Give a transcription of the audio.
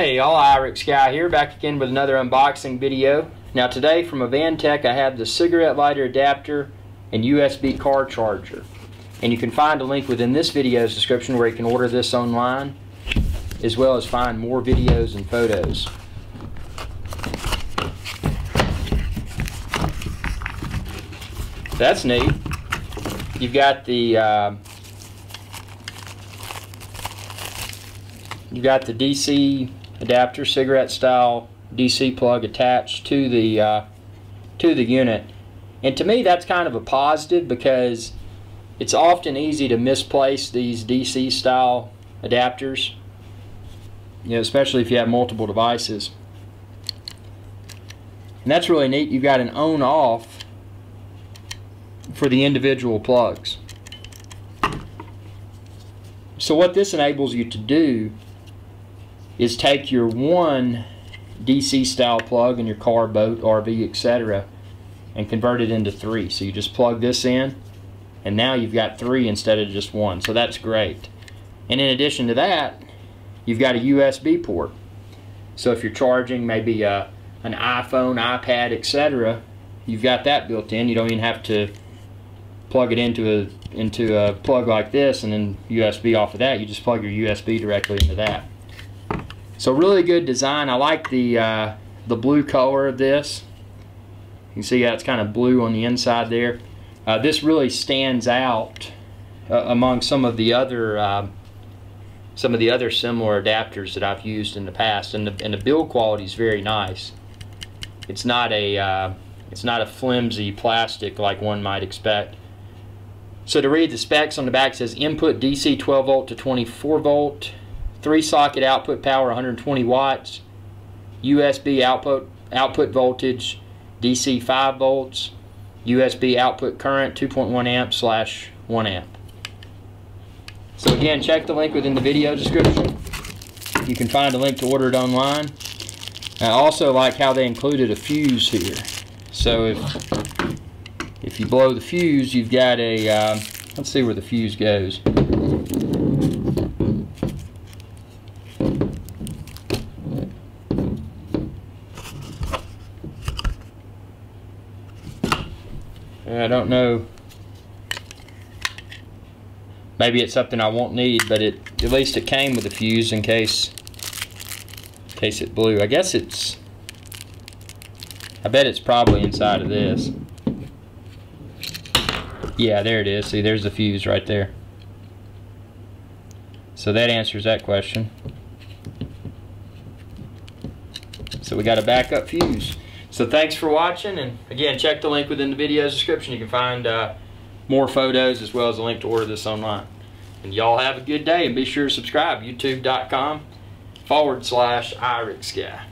Hey, all IRIX guy here, back again with another unboxing video. Now today from Avantek I have the cigarette lighter adapter and USB car charger. And you can find a link within this video's description where you can order this online, as well as find more videos and photos. That's neat. You've got the uh, you got the DC adapter, cigarette style DC plug attached to the uh, to the unit. And to me, that's kind of a positive because it's often easy to misplace these DC style adapters, you know, especially if you have multiple devices. And that's really neat. You've got an on off for the individual plugs. So what this enables you to do is take your one DC style plug in your car, boat, RV, etc. and convert it into three. So you just plug this in and now you've got three instead of just one. So that's great. And in addition to that, you've got a USB port. So if you're charging maybe a, uh, an iPhone, iPad, etc., you've got that built in. You don't even have to plug it into a into a plug like this and then USB off of that. You just plug your USB directly into that. So really good design. I like the uh, the blue color of this. You can see how it's kind of blue on the inside there. Uh, this really stands out uh, among some of the other uh, some of the other similar adapters that I've used in the past, and the, and the build quality is very nice. It's not a uh, it's not a flimsy plastic like one might expect. So to read the specs on the back says input DC 12 volt to 24 volt, three socket output power 120 watts, USB output output voltage DC 5 volts, USB output current 2.1 amp slash 1 amp. So again, check the link within the video description. You can find a link to order it online. I also like how they included a fuse here. So if if you blow the fuse, you've got a, uh, let's see where the fuse goes. I don't know. Maybe it's something I won't need, but it at least it came with a fuse in case in case it blew. I guess it's I bet it's probably inside of this. Yeah, there it is. See, there's the fuse right there. So that answers that question. So we got a backup fuse. So thanks for watching, and again, check the link within the video's description. You can find uh, more photos as well as a link to order this online. And y'all have a good day, and be sure to subscribe, youtube.com forward slash IRIX guy.